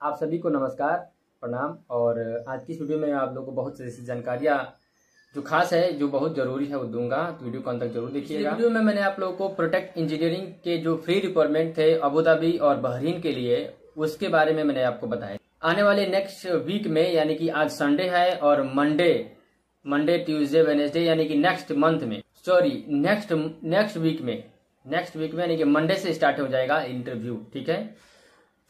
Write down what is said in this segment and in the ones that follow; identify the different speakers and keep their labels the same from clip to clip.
Speaker 1: आप सभी को नमस्कार प्रणाम। और आज की इस वीडियो में आप लोगों को बहुत सी जानकारियाँ जो खास है जो बहुत ज़रूरी है वो दूँगा। तो वीडियो को अंत तक ज़रूर देखिएगा। वीडियो में मैंने आप लोगों को प्रोटेक्ट इंजीनियरिंग के जो फ्री रिक्वायरमेंट थे अबुधाबी और बहरीन के लिए उसके बारे में मैंने आपको बताया। आने वाले नेक्स्ट वीक में यानी कि आज संडे है और मंडे मंडे ट्यूसडे वेनेसडे यानी कि नेक्स्ट मंथ में सॉरी नेक्स्ट नेक्स्ट वीक में नेक्स्ट वीक में यानी कि मंडे से स्टार्ट हो जाएगा इंटरव्यू ठीक है?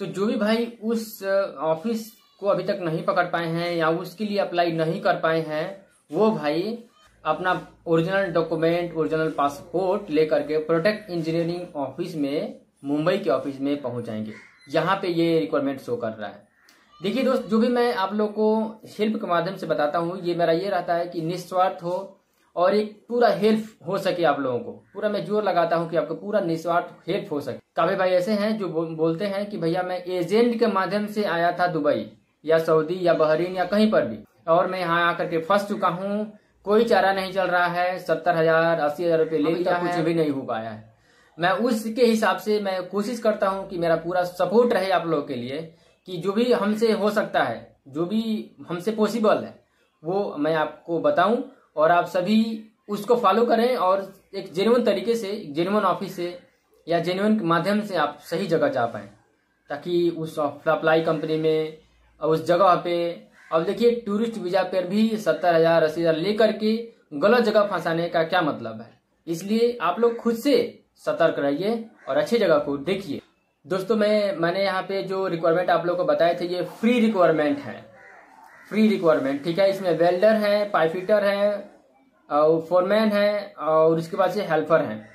Speaker 1: तो जो भी भाई उस ऑफ़िस को अभी तक नहीं पकड़ पाए हैं या उसके लिए अप्लाई नहीं कर पाए हैं, वो भाई अपना ओरिजिनल डॉक्यूमेंट ओरिजिनल पासपोर्ट लेकर के प्रोटेक्ट इंजीनियरिंग ऑफ़िस में मुंबई के ऑफ़िस में पहुँच जाएँगे। यहाँ पे ये रिक्वायरमेंट शो कर रहा है। देखिए दोस्त, जो भी मैं आप लोग को हेल्प के माध्यम से बताता हूँ, ये मेरा ये रहता है कि निस्वार्थ हो और एक पूरा हेल्प हो सके आप लोगों को। पूरा मैं ज़ोर लगाता हूँ कि आपको पूरा निस्वार्थ हेल्प हो सके। काफ़ी भाई ऐसे हैं जो बोलते हैं कि भैया मैं एजेंट के माध्यम से आया था दुबई या सऊदी या बहरीन या कहीं पर भी। और मैं यहाँ आकर के फंस चुका हूँ। कोई चारा नहीं चल रहा है। सत्तर हज़ार अस्सी हज़ार रुपये ले लिया कुछ भी नहीं हो पाया है। मैं उसके हिसाब से मैं कोशिश करता हूँ कि मेरा पूरा सपोर्ट रहे आप लोगों के लिए कि जो भी हमसे हो सकता है जो भी हमसे पॉसिबल है वो मैं आपको बताऊँ। और आप सभी उसको फॉलो करें और एक जेनुअन तरीके से जेनुअन ऑफ़िस से या जेनुअन माध्यम से आप सही जगह जा पाए, ताकि उस अप्लाई कंपनी में उस जगह पे, अब देखिए टूरिस्ट वीज़ा पर भी सत्तर हज़ार, अस्सी हज़ार लेकर के गलत जगह फंसाने का क्या मतलब है? इसलिए आप लोग खुद से सतर्क रहिए और अच्छी जगह को देखिए। दोस्तों, मैं, मैंने यहाँ पे जो रिक्वायरमेंट आप लोग को बताए थे, ये फ्री रिक्वायरमेंट है। फ्री रिक्वायरमेंट ठीक है? इसमें वेल्डर है पाइफिटर है, और फोरमैन है, और उसके बाद से हेल्पर है।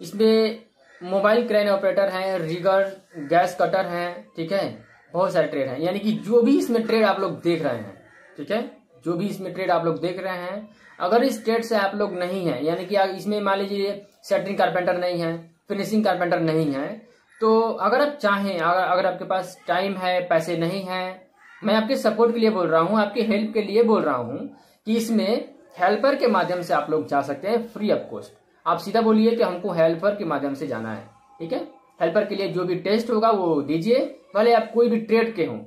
Speaker 1: इसमें मोबाइल क्रेन ऑपरेटर है, रिगर, गैस कटर है, ठीक है? बहुत सारे ट्रेड हैं। यानी कि जो भी इसमें ट्रेड आप लोग देख रहे हैं, ठीक है? जो भी इसमें ट्रेड आप लोग देख रहे हैं, अगर इस ट्रेड से आप लोग नहीं है, यानी कि इसमें मान लीजिए सेटरिंग कारपेंटर नहीं है फिनिशिंग कारपेंटर नहीं है तो अगर आप चाहें, अगर अगर आपके पास टाइम है, पैसे नहीं है, मैं आपके सपोर्ट के लिए बोल रहा हूँ, आपके हेल्प के लिए बोल रहा हूँ कि इसमें हेल्पर के माध्यम से आप लोग जा सकते हैं फ्री ऑफ़ कॉस्ट आप सीधा बोलिए कि हमको हेल्पर के माध्यम से जाना है, ठीक है? हेल्पर के लिए जो भी टेस्ट होगा वो दीजिए, भले आप कोई भी ट्रेड के हों।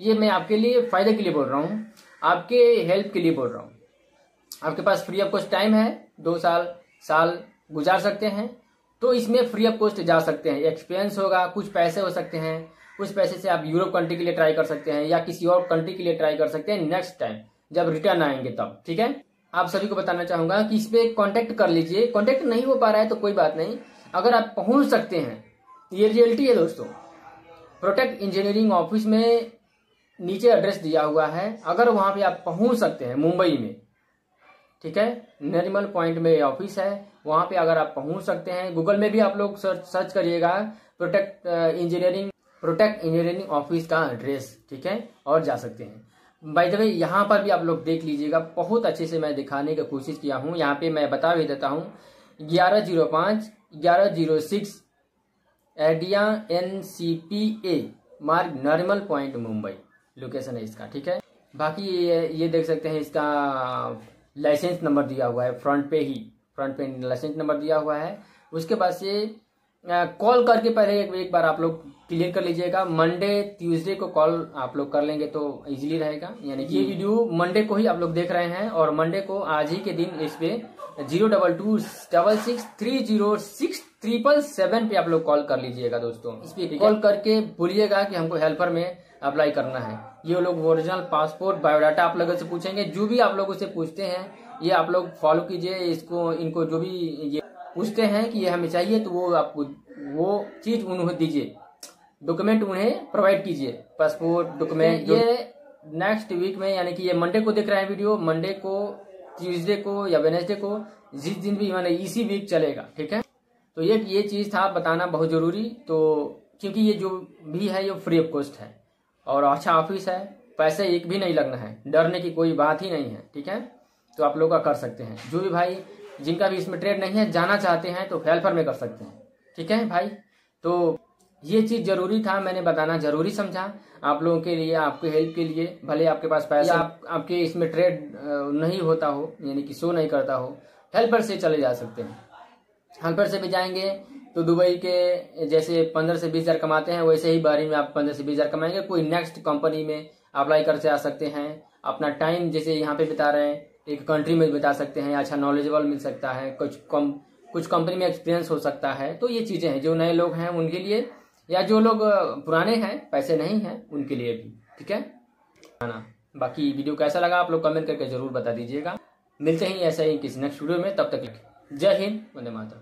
Speaker 1: ये मैं आपके लिए फ़ायदे के लिए बोल रहा हूँ, आपके हेल्प के लिए बोल रहा हूँ। आपके पास फ्री ऑफ़ कॉस्ट टाइम है, दो साल साल गुजार सकते हैं तो इसमें फ्री ऑफ़ कॉस्ट जा सकते हैं। एक्सपीरियंस होगा, कुछ पैसे हो सकते हैं कुछ पैसे से आप यूरोप कंट्री के लिए ट्राई कर सकते हैं या किसी और कंट्री के लिए ट्राई कर सकते हैं नेक्स्ट टाइम जब रिटर्न आएँगे तब, ठीक है? आप सभी को बताना चाहूँगा कि इस पर कॉन्टेक्ट कर लीजिए। कॉन्टेक्ट नहीं हो पा रहा है तो कोई बात नहीं। अगर आप पहुँच सकते हैं, ये रियलिटी है दोस्तों। प्रोटेक्ट इंजीनियरिंग ऑफ़िस में नीचे एड्रेस दिया हुआ है। अगर वहाँ पे आप पहुँच सकते हैं, मुंबई में, ठीक है? नरिमल पॉइंट में ऑफ़िस है। वहाँ पे अगर आप पहुँच सकते हैं गूगल में भी आप लोग सर्च सर्च करिएगा। Protect engineering protect engineering office का एड्रेस ठीक है? और जा सकते हैं। बाय द वे यहाँ पर भी आप लोग देख लीजिएगा, बहुत अच्छे से मैं दिखाने की कोशिश किया हूँ। यहाँ पे मैं बता भी देता हूँ। ग्यारह ज़ीरो पाँच, ग्यारह ज़ीरो सिक्स, एडिया, एन सी पी ए, मार्ग नॉर्मल पॉइंट, मुंबई। लोकेशन है इसका, ठीक है? बाकी ये ये देख सकते हैं इसका लाइसेंस नंबर दिया हुआ है फ्रंट पे ही। फ्रंट पे लाइसेंस नंबर दिया हुआ है। उसके बाद से कॉल करके पहले एक बार आप लोग क्लियर कर लीजिएगा। मंडे ट्यूसडे को कॉल आप लोग कर लेंगे तो इजीली रहेगा। यानी कि ये वीडियो मंडे को ही आप लोग देख रहे हैं और मंडे को आज ही के दिन इस पे zero double two double six three zero six triple seven पे आप लोग कॉल कर लीजिएगा दोस्तों। इस पे कॉल करके बोलिएगा कि हमको हेल्पर में अप्लाई करना है। ये लोग ओरिजिनल पासपोर्ट बायोडाटा आप लोगों से पूछेंगे। जो भी आप लोगों से पूछते हैं ये आप लोग फॉलो कीजिए। इसको इनको जो भी ये पूछते हैं कि ये हमें चाहिए तो वो आपको वो चीज़ उन्हें दीजिए। डॉक्यूमेंट उन्हें प्रोवाइड कीजिए। पासपोर्ट डॉक्यूमेंट ये नेक्स्ट वीक में यानी कि ये मंडे को देख रहे हैं वीडियो मंडे को ट्यूसडे को या वेनेसडे को जिस दिन भी मैंने इसी वीक चलेगा ठीक है? तो ये ये चीज़ था बताना बहुत ज़रूरी। तो क्योंकि ये जो भी है ये फ्री ऑफ़ कॉस्ट है। और अच्छा ऑफ़िस है पैसे एक भी नहीं लगना है। डरने की कोई बात ही नहीं है ठीक है? तो आप लोग का कर सकते हैं। जो भी भाई जिनका भी इसमें ट्रेड नहीं है जाना चाहते हैं तो हेल्पर में कर सकते हैं। ठीक है भाई? तो ये चीज़ ज़रूरी था मैंने बताना ज़रूरी समझा। आप लोगों के लिए आपके हेल्प के लिए भले आपके पास पैसा आप, आपके इसमें ट्रेड नहीं होता हो यानी कि शो नहीं करता हो हेल्पर से चले जा सकते हैं। हेल्पर से भी जाएँगे तो दुबई के जैसे पंद्रह से बीस हज़ार कमाते हैं वैसे ही बहरीन में आप पंद्रह से बीस हज़ार कमाएँगे। कोई नेक्स्ट कंपनी में अप्लाई कर से आ सकते हैं अपना टाइम जैसे यहाँ पे बिता रहे हैं एक कंट्री में बिता सकते हैं अच्छा नॉलेजेबल मिल सकता है कुछ कम कुछ कंपनी में एक्सपीरियंस हो सकता है तो ये चीज़ें हैं जो नए लोग हैं उनके लिए या जो लोग पुराने हैं, पैसे नहीं हैं, उनके लिए भी, ठीक है? ना बाकी वीडियो कैसा लगा आप लोग कमेंट करके ज़रूर बता दीजिएगा। मिलते हैं ऐसा ही किसी नेक्स्ट वीडियो में, तब तक जय हिंद, वंदे मातरम।